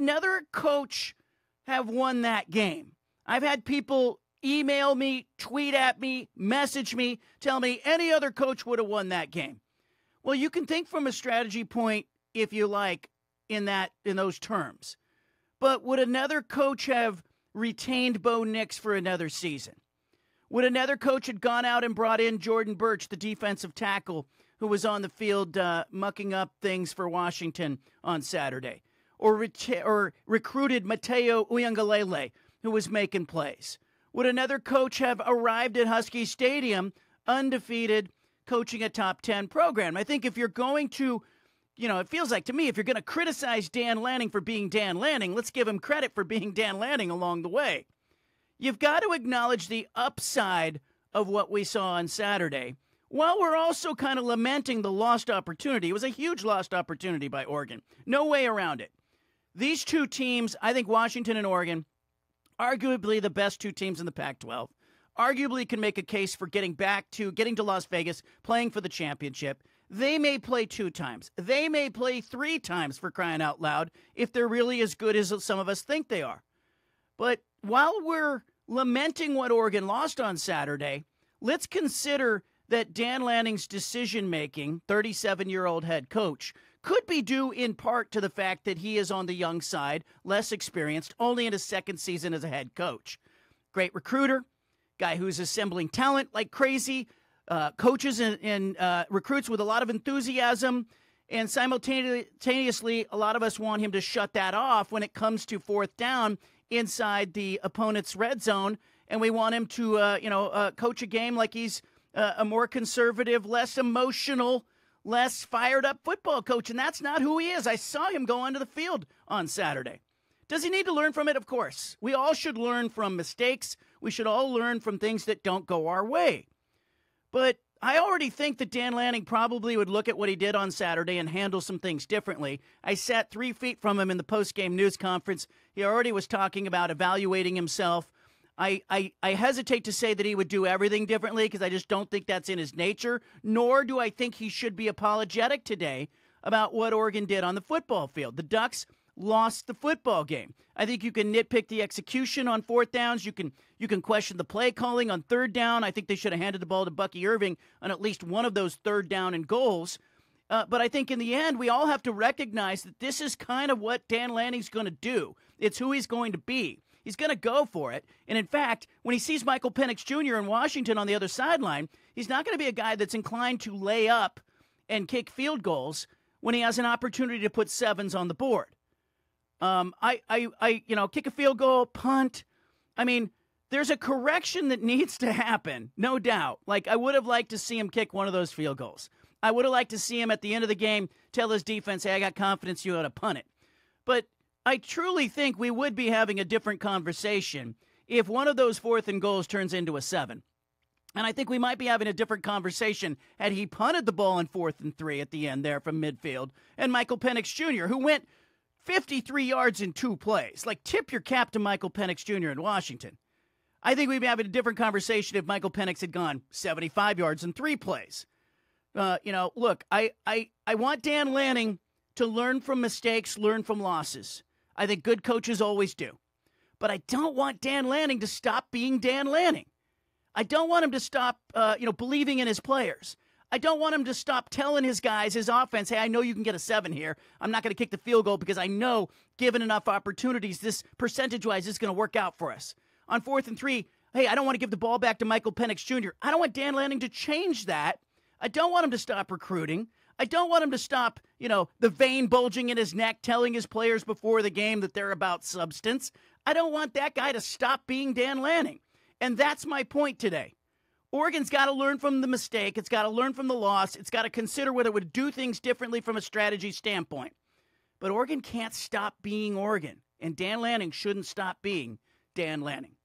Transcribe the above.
another coach have won that game? I've had people email me, tweet at me, message me, tell me any other coach would have won that game. Well, you can think from a strategy point if you like in that in those terms. But would another coach have retained Bo Nix for another season? Would another coach have gone out and brought in Jordan Burch, the defensive tackle who was on the field uh, mucking up things for Washington on Saturday? Or, ret- or recruited Mateo Uiagalelei, who was making plays? Would another coach have arrived at Husky Stadium undefeated, coaching a top 10 program? I think if you're going to you know, it feels like to me if you're going to criticize Dan Lanning for being Dan Lanning, let's give him credit for being Dan Lanning along the way. You've got to acknowledge the upside of what we saw on Saturday while we're also kind of lamenting the lost opportunity. It was a huge lost opportunity by Oregon. No way around it. These two teams, I think Washington and Oregon, arguably the best two teams in the Pac 12, arguably can make a case for getting back to getting to Las Vegas, playing for the championship. They may play two times. They may play three times for crying out loud if they're really as good as some of us think they are. But while we're lamenting what Oregon lost on Saturday, let's consider that Dan Lanning's decision making, 37 year old head coach, could be due in part to the fact that he is on the young side, less experienced, only in his second season as a head coach. Great recruiter, guy who's assembling talent like crazy, uh, coaches and, and uh, recruits with a lot of enthusiasm. And simultaneously, a lot of us want him to shut that off when it comes to fourth down inside the opponent's red zone. And we want him to, uh, you know, uh, coach a game like he's uh, a more conservative, less emotional, less fired up football coach. And that's not who he is. I saw him go onto the field on Saturday. Does he need to learn from it? Of course. We all should learn from mistakes. We should all learn from things that don't go our way. But I already think that Dan Lanning probably would look at what he did on Saturday and handle some things differently. I sat three feet from him in the post-game news conference. He already was talking about evaluating himself. I, I, I hesitate to say that he would do everything differently because I just don't think that's in his nature, nor do I think he should be apologetic today about what Oregon did on the football field. The Ducks lost the football game. I think you can nitpick the execution on fourth downs. You can you can question the play calling on third down. I think they should have handed the ball to Bucky Irving on at least one of those third down and goals. Uh, but I think in the end, we all have to recognize that this is kind of what Dan Lanning's going to do. It's who he's going to be. He's going to go for it. And in fact, when he sees Michael Penix Jr. in Washington on the other sideline, he's not going to be a guy that's inclined to lay up and kick field goals when he has an opportunity to put sevens on the board. Um, I, I, I, you know, kick a field goal, punt. I mean, there's a correction that needs to happen, no doubt. Like, I would have liked to see him kick one of those field goals. I would have liked to see him at the end of the game tell his defense, hey, I got confidence you ought to punt it. But I truly think we would be having a different conversation if one of those fourth and goals turns into a seven. And I think we might be having a different conversation had he punted the ball in fourth and three at the end there from midfield. And Michael Penix Jr., who went 53 yards in two plays. Like, tip your cap to Michael Penix Jr. in Washington. I think we'd be having a different conversation if Michael Penix had gone 75 yards in three plays. Uh, you know, look, I, I, I want Dan Lanning to learn from mistakes, learn from losses. I think good coaches always do. But I don't want Dan Lanning to stop being Dan Lanning. I don't want him to stop, uh, you know, believing in his players. I don't want him to stop telling his guys, his offense, hey, I know you can get a seven here. I'm not going to kick the field goal because I know, given enough opportunities, this percentage wise is going to work out for us. On fourth and three, hey, I don't want to give the ball back to Michael Penix Jr. I don't want Dan Lanning to change that. I don't want him to stop recruiting. I don't want him to stop, you know, the vein bulging in his neck, telling his players before the game that they're about substance. I don't want that guy to stop being Dan Lanning. And that's my point today. Oregon's got to learn from the mistake. It's got to learn from the loss. It's got to consider whether it would do things differently from a strategy standpoint. But Oregon can't stop being Oregon, and Dan Lanning shouldn't stop being Dan Lanning.